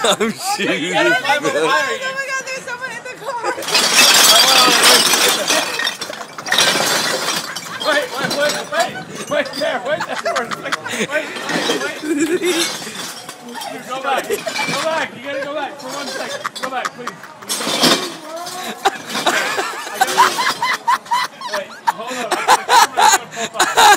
I'm shooting. Oh my god, there's someone in the car. Wait, wait, wait, wait, wait there, wait there for a second. Wait, wait, wait. Go back, go back, you gotta go back for one second. Go back, please. Wait, hold on. I'm gonna- pop up.